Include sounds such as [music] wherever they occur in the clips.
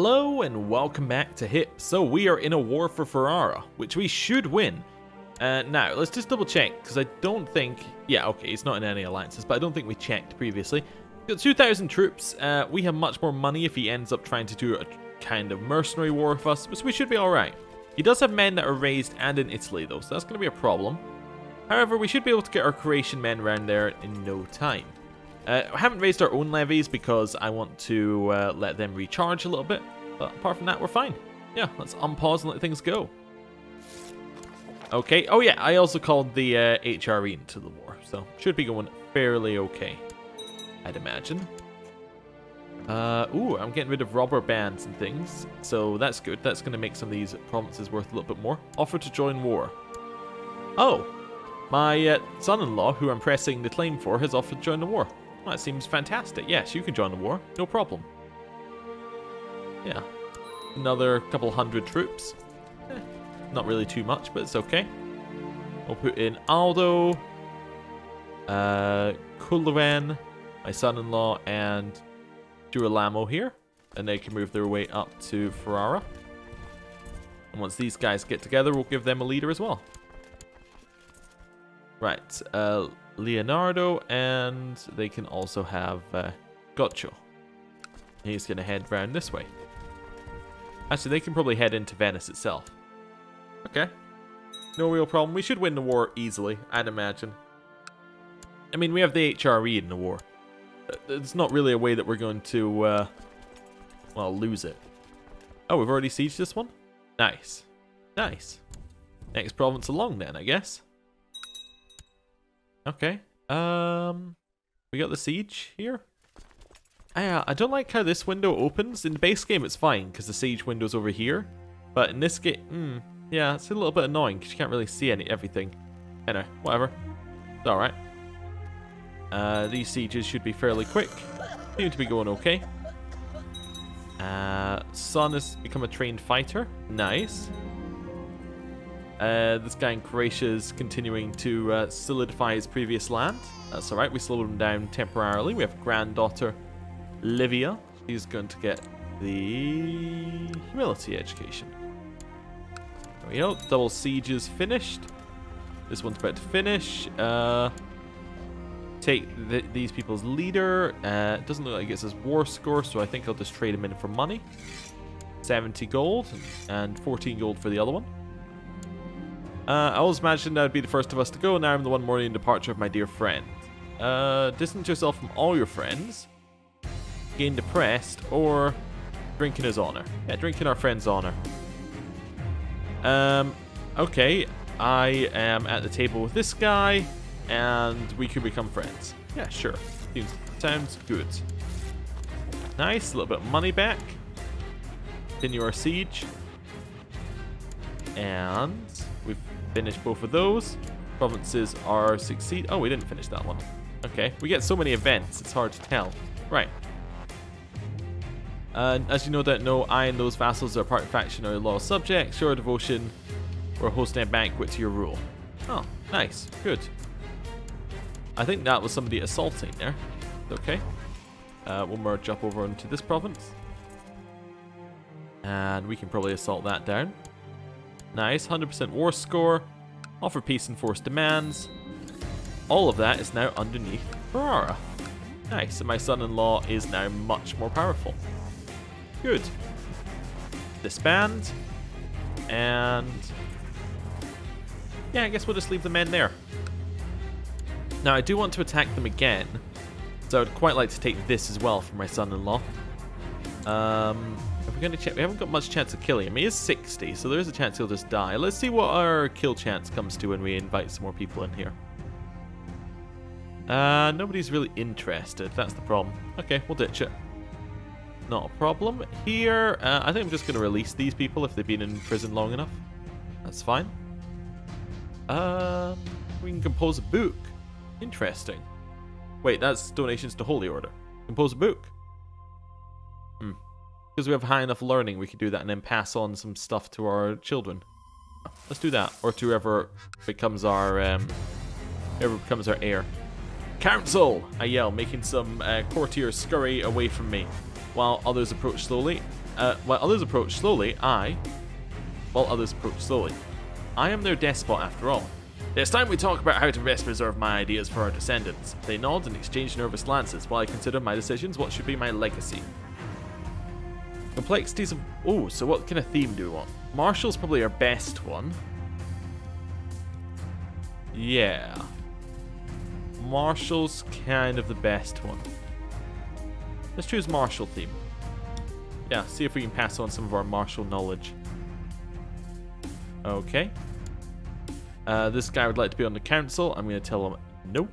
Hello and welcome back to HIP. So we are in a war for Ferrara, which we should win. Uh, now, let's just double check, because I don't think... Yeah, okay, it's not in any alliances, but I don't think we checked previously. We've got 2,000 troops. Uh, we have much more money if he ends up trying to do a kind of mercenary war with us, so we should be alright. He does have men that are raised and in Italy, though, so that's going to be a problem. However, we should be able to get our Croatian men around there in no time. Uh, I haven't raised our own levies because I want to uh, let them recharge a little bit. But apart from that, we're fine. Yeah, let's unpause and let things go. Okay. Oh, yeah, I also called the uh, HRE into the war. So should be going fairly okay, I'd imagine. Uh, ooh, I'm getting rid of robber bands and things. So that's good. That's going to make some of these provinces worth a little bit more. Offer to join war. Oh, my uh, son-in-law, who I'm pressing the claim for, has offered to join the war. That seems fantastic. Yes, you can join the war. No problem. Yeah. Another couple hundred troops. Eh, not really too much, but it's okay. We'll put in Aldo, uh, Kulven, my son-in-law, and Girolamo here. And they can move their way up to Ferrara. And once these guys get together, we'll give them a leader as well. Right, uh, Leonardo, and they can also have uh, Goccio. He's going to head round this way. Actually, they can probably head into Venice itself. Okay. No real problem. We should win the war easily, I'd imagine. I mean, we have the HRE in the war. It's not really a way that we're going to, uh, well, lose it. Oh, we've already sieged this one? Nice. Nice. Next province along then, I guess. Okay. Um, we got the siege here. Uh, I don't like how this window opens. In the base game, it's fine because the siege window's over here. But in this game, hmm, yeah, it's a little bit annoying because you can't really see any everything. Anyway, whatever. It's alright. Uh, these sieges should be fairly quick. Seem to be going okay. Uh, Son has become a trained fighter. Nice. Uh, this guy in Croatia is continuing to uh, solidify his previous land. That's alright, we slowed him down temporarily. We have granddaughter, Livia. She's going to get the humility education. There we go, double siege is finished. This one's about to finish. Uh, take th these people's leader. Uh, doesn't look like it gets his war score, so I think I'll just trade him in for money. 70 gold and 14 gold for the other one. Uh, I always imagined I'd be the first of us to go, now I'm the one mourning the departure of my dear friend. Uh, distance yourself from all your friends. Gain depressed, or drinking his honor. Yeah, drinking our friend's honor. Um, okay, I am at the table with this guy, and we could become friends. Yeah, sure. Seems, sounds good. Nice, a little bit of money back. Continue our siege. And we've finished both of those. Provinces are succeed. Oh, we didn't finish that one. Okay, we get so many events, it's hard to tell. Right. And as you no doubt know, I and those vassals are part faction or loyal subjects. Show our devotion. We're hosting a banquet to your rule. Oh, nice. Good. I think that was somebody assaulting there. Okay. Uh, we'll merge up over into this province. And we can probably assault that down. Nice. 100% war score. Offer peace and force demands. All of that is now underneath Ferrara. Nice. And my son-in-law is now much more powerful. Good. Disband. And... Yeah, I guess we'll just leave the men there. Now, I do want to attack them again. So I'd quite like to take this as well for my son-in-law. Um, if we're going to check, we haven't got much chance of killing him. He is 60, so there is a chance he'll just die. Let's see what our kill chance comes to when we invite some more people in here. Uh, nobody's really interested. That's the problem. Okay, we'll ditch it. Not a problem. Here, uh, I think I'm just going to release these people if they've been in prison long enough. That's fine. Um, we can compose a book. Interesting. Wait, that's donations to Holy Order. Compose a book. Because we have high enough learning, we could do that and then pass on some stuff to our children. Let's do that. Or to whoever becomes our, um, whoever becomes our heir. Council! I yell, making some uh, courtiers scurry away from me, while others approach slowly. uh, while others approach slowly, I, while others approach slowly, I am their despot after all. It's time we talk about how to best preserve my ideas for our descendants. They nod and exchange nervous glances while I consider my decisions what should be my legacy. Complexities of... Oh, so what kind of theme do we want? Martial's probably our best one. Yeah. Martial's kind of the best one. Let's choose martial theme. Yeah, see if we can pass on some of our martial knowledge. Okay. Uh, this guy would like to be on the council. I'm going to tell him no.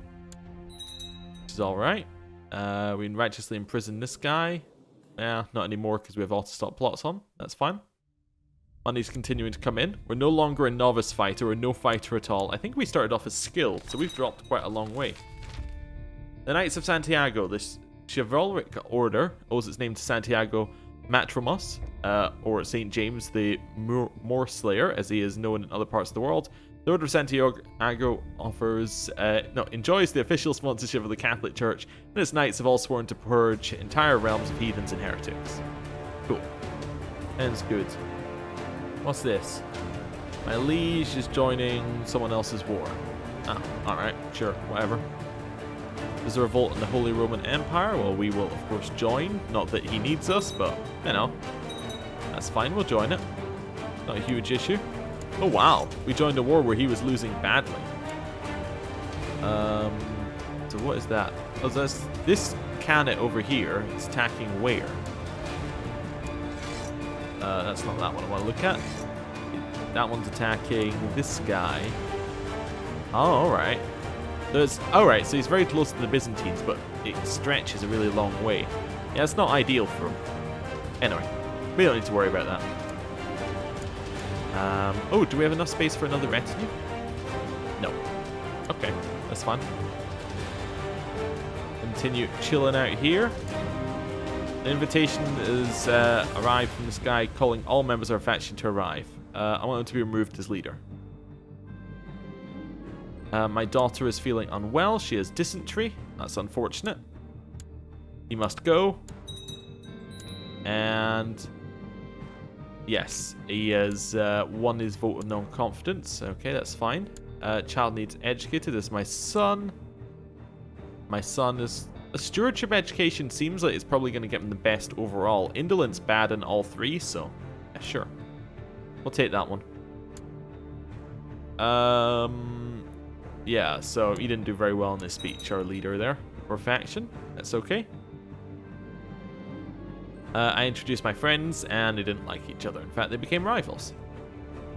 Which is alright. Uh, we can righteously imprison this guy. Yeah, not anymore because we have auto-stop plots on. That's fine. Money's continuing to come in. We're no longer a novice fighter or no fighter at all. I think we started off as skilled, so we've dropped quite a long way. The Knights of Santiago, this chivalric order, owes its name to Santiago Matamoros, uh, or St. James the Moor Slayer, as he is known in other parts of the world. The Order of Santiago offers, uh, no, enjoys the official sponsorship of the Catholic Church, and its knights have all sworn to purge entire realms of heathens and heretics. Cool. Ends good. What's this? My liege is joining someone else's war. Ah, alright, sure, whatever. There's a revolt in the Holy Roman Empire. Well, we will, of course, join. Not that he needs us, but, you know, that's fine, we'll join it. Not a huge issue. Oh, wow. We joined a war where he was losing badly. Um, so what is that? Oh, this, this khanate over here is attacking where? Uh, that's not that one I want to look at. That one's attacking this guy. Oh, alright. There's Alright, so he's very close to the Byzantines, but it stretches a really long way. Yeah, it's not ideal for him. Anyway, we don't need to worry about that. Um, oh, do we have enough space for another retinue? No. Okay, that's fine. Continue chilling out here. The invitation is uh, arrived from this guy calling all members of our faction to arrive. Uh, I want him to be removed as leader. Uh, my daughter is feeling unwell. She has dysentery. That's unfortunate. He must go. And Yes, he has uh, won his vote of non-confidence. Okay, that's fine. Uh, child needs educated. This is my son. My son is... A stewardship education seems like it's probably going to get him the best overall. Indolence bad in all three, so... Yeah, sure. We'll take that one. Um... Yeah, so he didn't do very well in this speech, our leader there. Or faction. That's okay. Uh, I introduced my friends, and they didn't like each other. In fact, they became rivals.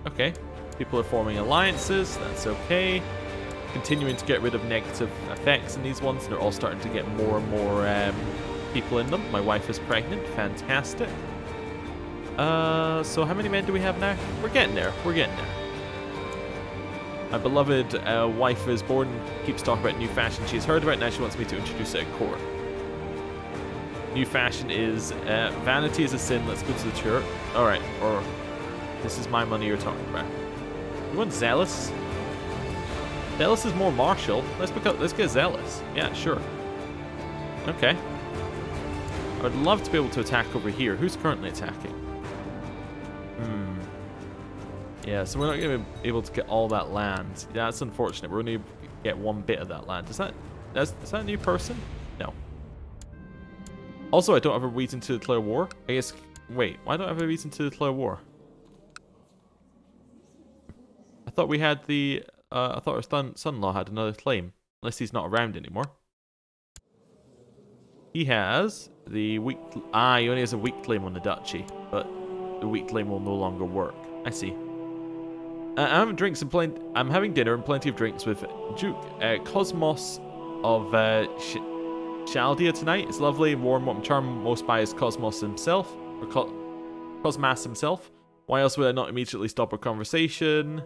Okay. People are forming alliances. That's okay. Continuing to get rid of negative effects in these ones. They're all starting to get more and more um, people in them. My wife is pregnant. Fantastic. Uh, so how many men do we have now? We're getting there. We're getting there. My beloved uh, wife is born, keeps talking about new fashion she's heard about. Now she wants me to introduce it at court. New fashion is uh, vanity is a sin. Let's go to the church. All right, or this is my money you're talking about. You want zealous? Zealous is more martial. Let's pick up. Let's get zealous. Yeah, sure. Okay. I would love to be able to attack over here. Who's currently attacking? Hmm. Yeah, so we're not going to be able to get all that land. That's unfortunate. We're only get one bit of that land. Is that, is, is that a new person? Also, I don't have a reason to declare war. I guess... Wait, why don't I have a reason to declare war? I thought we had the... Uh, I thought our son son-in-law had another claim. Unless he's not around anymore. He has the weak... Ah, he only has a weak claim on the duchy. But the weak claim will no longer work. I see. Uh, I'm having drinks and plenty... I'm having dinner and plenty of drinks with Duke uh, Cosmos of... Uh, Chaldea tonight. It's lovely, warm, what I'm charmed most by is Cosmos himself, or Co Cosmas himself. Why else would I not immediately stop a conversation?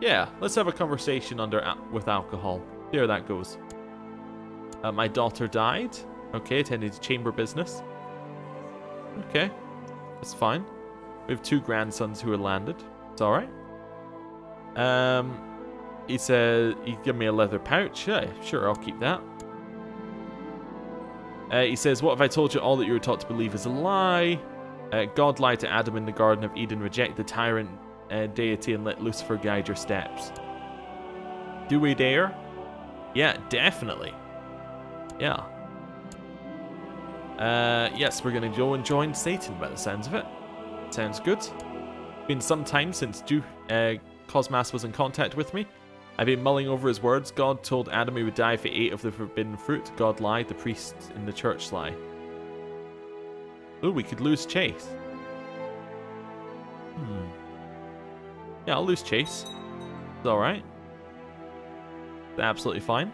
Yeah, let's have a conversation under with alcohol. There that goes. Uh, my daughter died. Okay, attending chamber business. Okay, that's fine. We have two grandsons who are landed. It's alright. Um, he said he give me a leather pouch. Yeah, sure, I'll keep that. Uh, he says, what if I told you all that you were taught to believe is a lie? Uh, God lied to Adam in the Garden of Eden, reject the tyrant uh, deity and let Lucifer guide your steps. Do we dare? Yeah, definitely. Yeah. Uh, yes, we're going to go and join Satan by the sounds of it. Sounds good. It's Been some time since Ju uh, Cosmas was in contact with me. I've been mulling over his words. God told Adam he would die if he ate of the forbidden fruit. God lied, the priests in the church lie. Oh, we could lose Chaste. Hmm. Yeah, I'll lose Chaste. It's alright. Absolutely fine.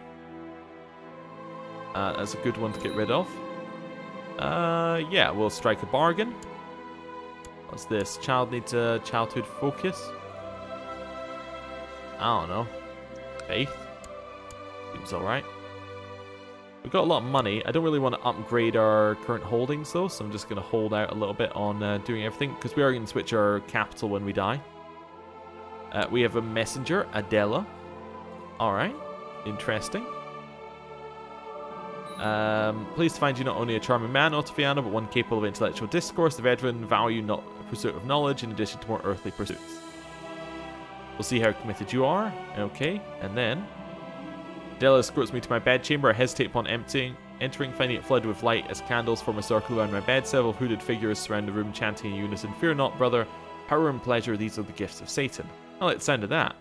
Uh, that's a good one to get rid of. Uh, yeah, we'll strike a bargain. What's this? Child needs a childhood focus. I don't know. Faith. Seems alright. We've got a lot of money. I don't really want to upgrade our current holdings though, so I'm just going to hold out a little bit on uh, doing everything, because we are going to switch our capital when we die. Uh, we have a messenger, Adela. Alright. Interesting. Um, pleased to find you not only a charming man, Ottaviano, but one capable of intellectual discourse. The veteran value not pursuit of knowledge in addition to more earthly pursuits. We'll see how committed you are. Okay, and then Della escorts me to my bedchamber. I hesitate upon emptying, entering, finding it flooded with light as candles form a circle around my bed. Several hooded figures surround the room, chanting in unison, Fear not, brother. Power and pleasure, these are the gifts of Satan. I like the sound of that.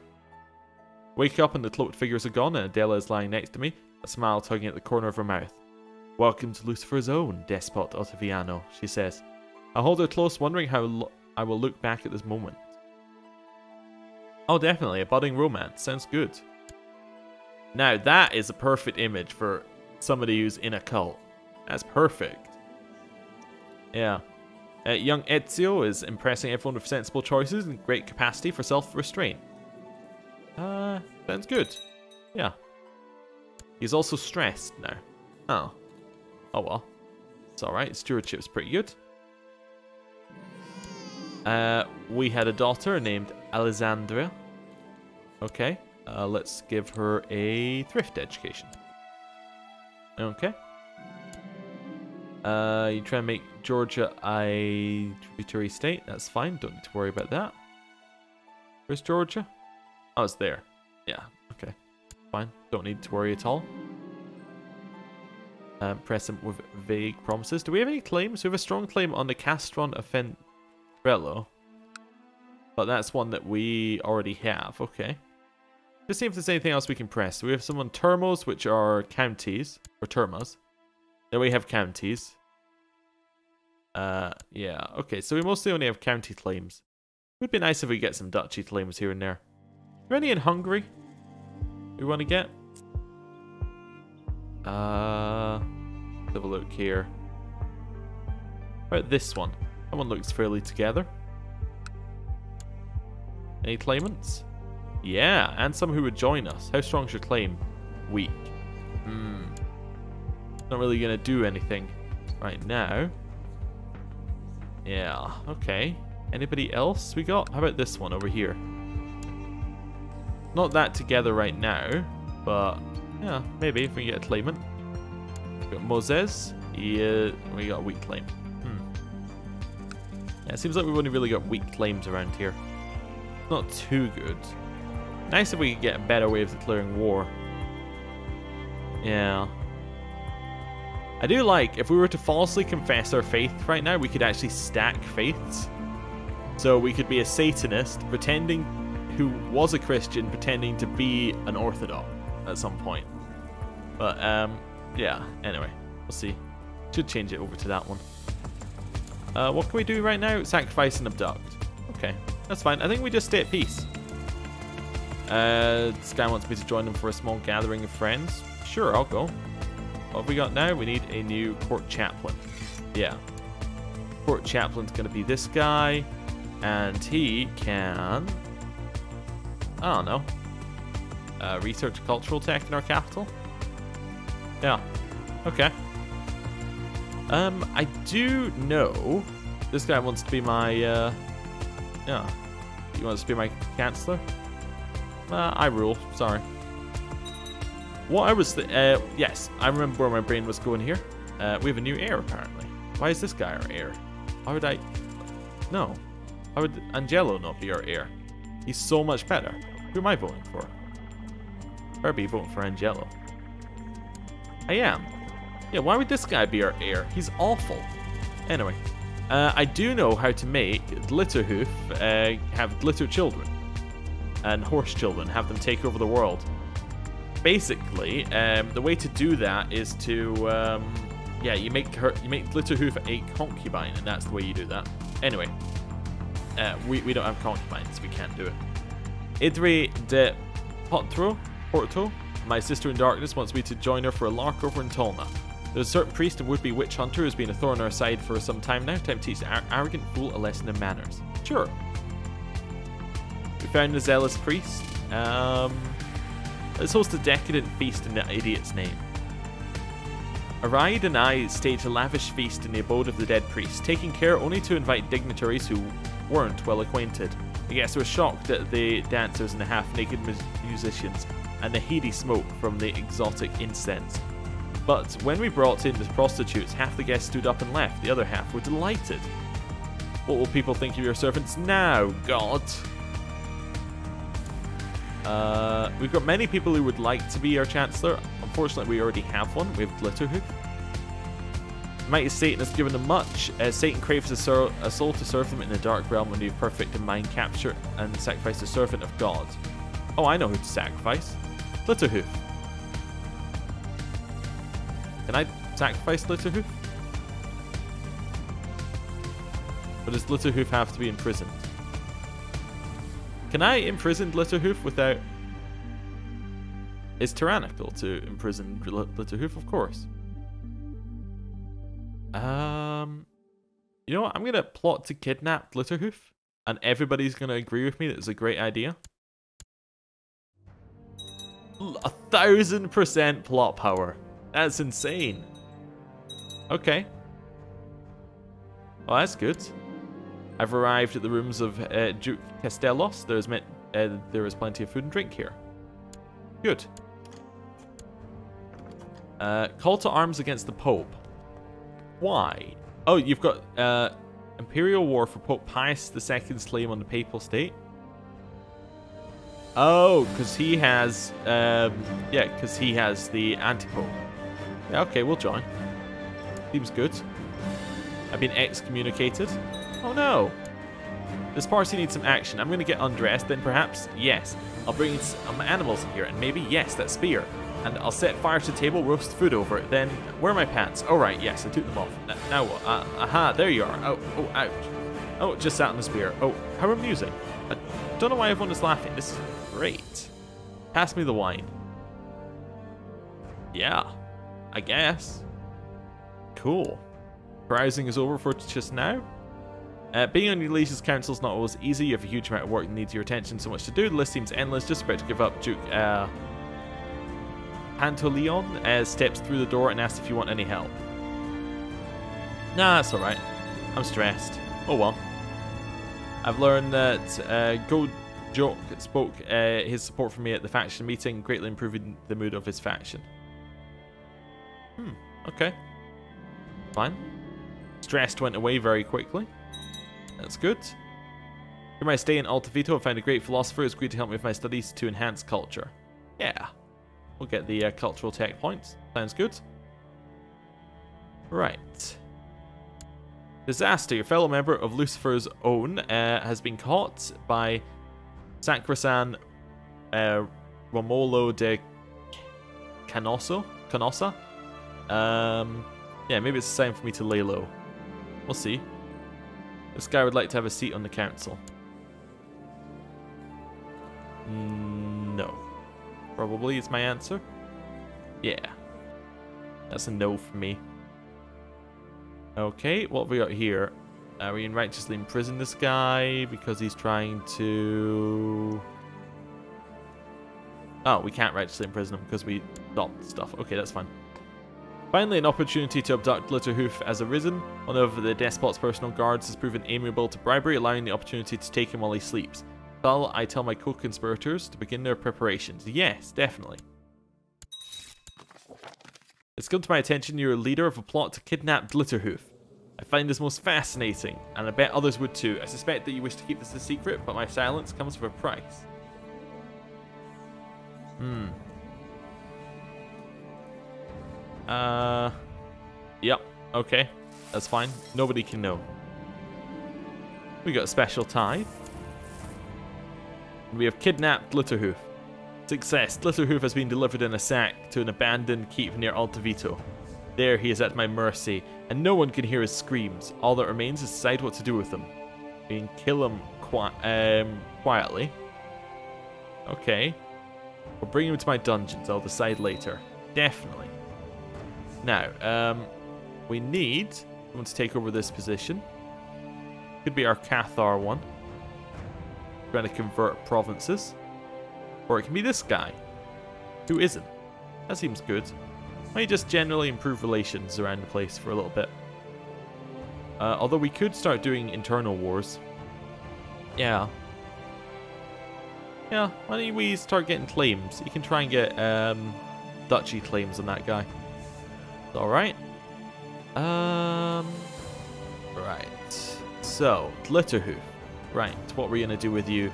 Wake up and the cloaked figures are gone, and Adela is lying next to me, a smile tugging at the corner of her mouth. Welcome to Lucifer's own, Despot Ottaviano, she says. I hold her close, wondering how I will look back at this moment. Oh, definitely, a budding romance. Sounds good. Now, that is a perfect image for somebody who's in a cult. That's perfect. Yeah. Uh, young Ezio is impressing everyone with sensible choices and great capacity for self-restraint. Uh, sounds good. Yeah. He's also stressed now. Oh. Oh well. It's alright. Stewardship's pretty good. Uh, we had a daughter named Alessandra. Okay. Uh, let's give her a thrift education. Okay. Uh, you try and make Georgia a tributary state. That's fine. Don't need to worry about that. Where's Georgia? Oh, it's there. Yeah. Okay. Fine. Don't need to worry at all. Um, press them with vague promises. Do we have any claims? We have a strong claim on the Castron Offentrello. But that's one that we already have. Okay. Let's see if there's anything else we can press. We have some on Termos, which are counties. Or Termas. Then we have counties. Uh, yeah. Okay, so we mostly only have county claims. It would be nice if we get some duchy claims here and there. Are there any in Hungary we want to get? Uh, let's have a look here. How about this one? That one looks fairly together. Any claimants? Yeah, and some who would join us. How strong's your claim? Weak. Hmm. Not really gonna do anything right now. Yeah, okay. Anybody else we got? How about this one over here? Not that together right now, but yeah, maybe if we get a claimant. We got Moses. Yeah, we got a weak claim. Hmm. Yeah, it seems like we've only really got weak claims around here. Not too good. Nice if we could get a better ways of declaring war. Yeah. I do like, if we were to falsely confess our faith right now, we could actually stack faiths. So we could be a Satanist, pretending, who was a Christian, pretending to be an Orthodox at some point. But, um, yeah, anyway, we'll see. Should change it over to that one. Uh, what can we do right now? Sacrifice and abduct. Okay, that's fine. I think we just stay at peace. Uh, this guy wants me to join him for a small gathering of friends. Sure, I'll go. What we got now? We need a new court chaplain. Yeah. Court chaplain's going to be this guy. And he can... I don't know. Uh, research cultural tech in our capital? Yeah. Okay. Um, I do know this guy wants to be my, uh, yeah. He wants to be my chancellor. Uh, I rule. Sorry. What I was... Uh, yes, I remember where my brain was going here. Uh, we have a new heir, apparently. Why is this guy our heir? Why would I... No. How would Angelo not be our heir? He's so much better. Who am I voting for? Better be voting for Angelo. I am. Yeah, why would this guy be our heir? He's awful. Anyway, uh, I do know how to make Glitterhoof uh, have glitter children and horse children, have them take over the world. Basically, um, the way to do that is to, um, yeah, you make her, you make Glitterhoof a concubine, and that's the way you do that. Anyway, uh, we, we don't have concubines, we can't do it. Idri de Potro, Porto, my sister in darkness, wants me to join her for a lark over in Tolna. There's a certain priest and would-be witch hunter who's been a thorn in our side for some time now. Time to teach ar arrogant fool a lesson in manners. Sure. We found a zealous priest. Um, let's host a decadent feast in the idiot's name. Aride and I staged a lavish feast in the abode of the dead priest, taking care only to invite dignitaries who weren't well acquainted. The guests were shocked at the dancers and the half-naked musicians and the heady smoke from the exotic incense. But when we brought in the prostitutes, half the guests stood up and left, the other half were delighted. What will people think of your servants now, God? Uh, we've got many people who would like to be our Chancellor. Unfortunately, we already have one. We have Glitterhoof. Mighty Satan has given them much. Uh, Satan craves a, soul to serve them in the dark realm when you've perfected mind capture and sacrifice a servant of God. Oh, I know who to sacrifice. Glitterhoof. Can I sacrifice Glitterhoof? Or does Glitterhoof have to be imprisoned? Can I imprison Glitterhoof without... It's tyrannical to imprison Glitterhoof, of course. Um, You know what? I'm going to plot to kidnap Glitterhoof. And everybody's going to agree with me that it's a great idea. A thousand percent plot power. That's insane. Okay. Well, that's good. I've arrived at the rooms of uh, Duke Castellos. There's met, uh, there is plenty of food and drink here. Good. Uh, call to arms against the Pope. Why? Oh, you've got uh, Imperial War for Pope Pius II's claim on the Papal State. Oh, because he has, um, yeah, because he has the antipope. Yeah, okay, we'll join. Seems good. I've been excommunicated. Oh no. This party needs some action. I'm going to get undressed, then perhaps, yes, I'll bring some animals in here, and maybe, yes, that spear. And I'll set fire to the table, roast food over it. Then, where are my pants? Oh, right, yes, I took them off. Now what? Uh, aha, there you are. Oh, oh, ouch. Oh, just sat on the spear. Oh, how amusing. I don't know why everyone is laughing. This is great. Pass me the wine. Yeah. I guess. Cool. Browsing is over for just now. Uh, being on your Ulysses Council is not always easy. You have a huge amount of work that needs your attention, so much to do. The list seems endless. Just about to give up. Duke uh, Pantaleon uh, steps through the door and asks if you want any help. Nah, that's alright. I'm stressed. Oh well. I've learned that uh, Gold Joke spoke uh, his support for me at the faction meeting, greatly improving the mood of his faction. Hmm. Okay. Fine. Stress went away very quickly. That's good. During my stay in Altavito, I find a great philosopher who's agreed to help me with my studies to enhance culture. Yeah. We'll get the uh, cultural tech points. Sounds good. Right. Disaster. Your fellow member of Lucifer's Own uh, has been caught by Sacrosan uh, Romolo de Canosso? Canossa? Um, yeah, maybe it's time for me to lay low. We'll see. This guy would like to have a seat on the council. Mm, no. Probably is my answer. Yeah. That's a no for me. Okay, what have we got here? Are we in righteously imprison this guy because he's trying to... Oh, we can't righteously imprison him because we stopped stuff. Okay, that's fine. Finally, an opportunity to abduct Glitterhoof has arisen. One of the despot's personal guards has proven amiable to bribery, allowing the opportunity to take him while he sleeps. Shall I tell my co-conspirators to begin their preparations? Yes, definitely. It's come to my attention you're a leader of a plot to kidnap Glitterhoof. I find this most fascinating, and I bet others would too. I suspect that you wish to keep this a secret, but my silence comes with a price. Hmm. Uh, yep, okay. That's fine. Nobody can know. We got a special tie. We have kidnapped Glitterhoof. Success. Glitterhoof has been delivered in a sack to an abandoned keep near Altavito. There he is at my mercy, and no one can hear his screams. All that remains is decide what to do with him. We can kill him qui um, quietly. Okay. We'll bring him to my dungeons. I'll decide later. Definitely. Now, um, we need someone to take over this position. Could be our Cathar one. Trying to convert provinces. Or it can be this guy. Who isn't. That seems good. Might just generally improve relations around the place for a little bit. Uh, although we could start doing internal wars. Yeah. Yeah, why don't we start getting claims? You can try and get um, duchy claims on that guy. Alright. Um, right. So, Glitterhoof. Right, what we're going to do with you.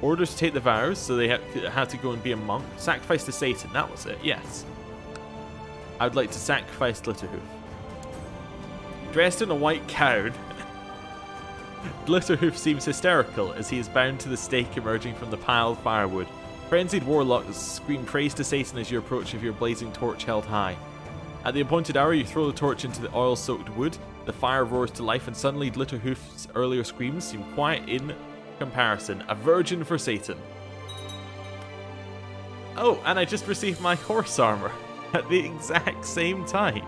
Orders to take the vows, so they had to go and be a monk. Sacrifice to Satan, that was it, yes. I would like to sacrifice Glitterhoof. Dressed in a white gown, [laughs] Glitterhoof seems hysterical as he is bound to the stake emerging from the pile of firewood. Frenzied warlocks scream praise to Satan as you approach with your blazing torch held high. At the appointed hour, you throw the torch into the oil-soaked wood, the fire roars to life, and suddenly Glitterhoof's earlier screams seem quiet in comparison. A virgin for Satan. Oh, and I just received my horse armor [laughs] at the exact same time.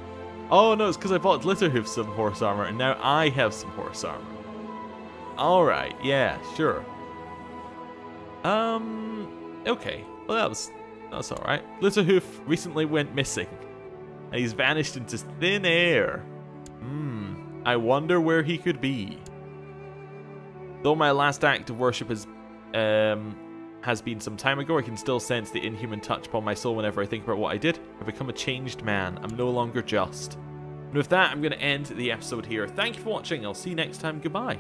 Oh no, it's because I bought Glitterhoof some horse armor, and now I have some horse armor. Alright, yeah, sure. Um, okay. Well, that was, that's alright. Glitterhoof recently went missing. And he's vanished into thin air. Hmm, I wonder where he could be. Though my last act of worship has, um, has been some time ago, I can still sense the inhuman touch upon my soul whenever I think about what I did. I've become a changed man. I'm no longer just. And with that, I'm going to end the episode here. Thank you for watching. I'll see you next time. Goodbye.